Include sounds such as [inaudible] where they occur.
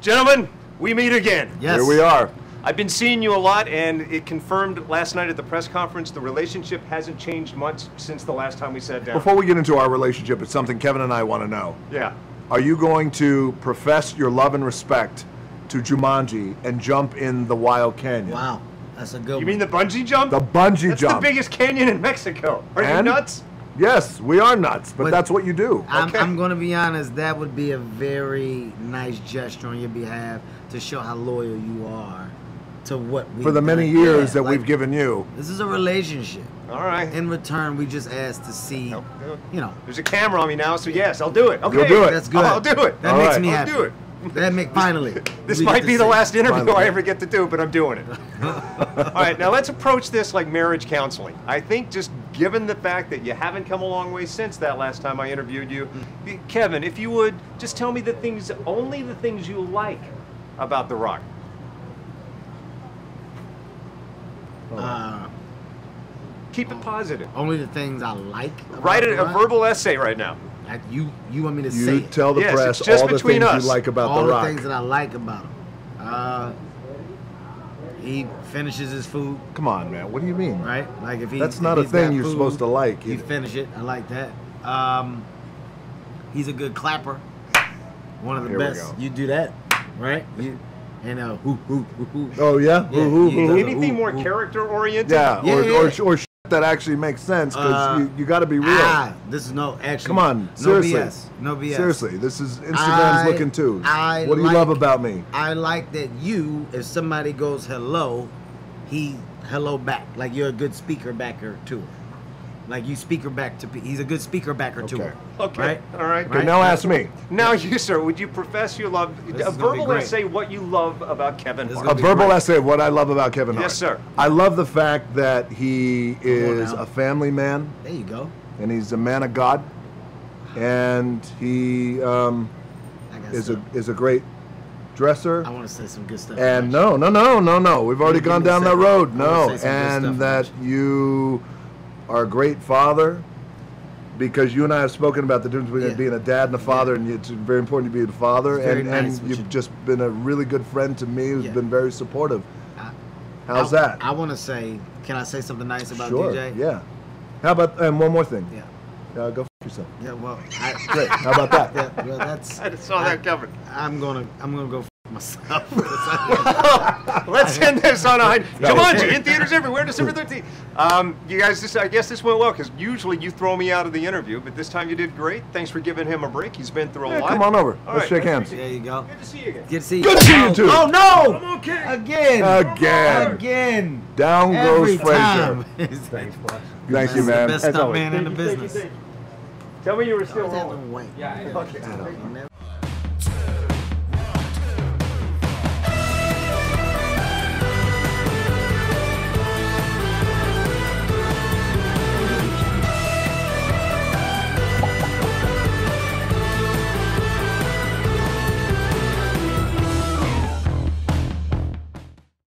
Gentlemen, we meet again. Yes. Here we are. I've been seeing you a lot, and it confirmed last night at the press conference the relationship hasn't changed much since the last time we sat down. Before we get into our relationship, it's something Kevin and I want to know. yeah. Are you going to profess your love and respect to Jumanji and jump in the Wild Canyon? Wow, that's a good You one. mean the bungee jump? The bungee That's jump. the biggest canyon in Mexico. Are you nuts? Yes, we are nuts, but, But- that's what you do. I'm, Okay. I'm going to be honest. That would be a very nice gesture on your behalf to show how loyal you are to what we For the many years that we've given you. This is a relationship. All right. In return, we just asked to see, No, no. you know, There's a camera on me now, so yes, I'll do it. Okay. You'll do it. that's good. I'll do it. That All makes right. me I'll happy. do it. That make finally. [laughs] This might be the last interview Finally. I ever get to do, but I'm doing it. [laughs] All right, now let's approach this like marriage counseling. I think just given the fact that you haven't come a long way since that last time I interviewed you, Kevin, if you would just tell me the things, only the things you like about The Rock. Uh, Keep it positive. only the things I like. about Write The a, a verbal essay right now. Like you, you want me to say You it. tell the Yes, press just all the things us. you like about all The the things that I like about him. Uh, he finishes his food Come on, man. What do you mean? right. Like if he That's not a thing you're food, supposed to like. He finish it. I like that. Um, he's a good clapper. One of the Here we best. go. You do that, right? You and uh. Oh yeah. Yeah, Ooh, ooh, he ooh. Anything more ooh, ooh. character oriented? Yeah, Yeah, or, yeah, or, yeah. or shit that actually makes sense because Uh, you, you got to be real. Ah, this is no actually. Come on, no seriously. BS. No BS. Seriously, this is Instagram's I- looking too. I what do you love about me? I like that you, if somebody goes hello, he hello back. Like you're a good speaker backer to her. Like you speaker back to. pe- He's a good speaker backer to Okay. her. Okay. Right. All right. Okay, Right? now ask me. Now you, sir, would you profess your love, This a is gonna be verbal essay, what you love about Kevin This is Hart? A verbal great. essay of what I love about Kevin Hart. Yes, sir. I love the fact that he is a family man There you go. and he's a man of God, and he um, I got is a is a great dresser. I want to say some good stuff. And about no, no, no, no, no. We've already gone down that road. I No, say some good and stuff that about you are a great father because you and I have spoken about the difference between Yeah. being a dad and a father, and it's very important to be a father. It's very and nice and you've you- just been a really good friend to me who's Yeah. been very supportive. I- How's I, that? I want to say, can I say something nice about sure. DJ? Yeah. How about and one more thing? Yeah. Uh, go f yourself. Yeah. Well, I, Great. How about that? [laughs] yeah. Well, that's. [laughs] I just saw that coming. I'm gonna. I'm gonna go f- myself. [laughs] Let's end this on a high. Jumanji in theaters everywhere, December 13th. Um, you guys, this, I guess this went well because usually you throw me out of the interview, but this time you did great. Thanks for giving him a break. He's been through a Yeah, lot. come on over. All Let's right, shake hands. there you go. Good to see you again. Good to see you. Good to see you oh, too. Oh no! I'm okay. Again. Again. Again. Down Every goes Frazier. time. Thanks, [laughs] boss. Thank you, man. The best As man in the Thank thank you, business. thank you. Tell me you were still Always rolling. Yeah, I You know. never-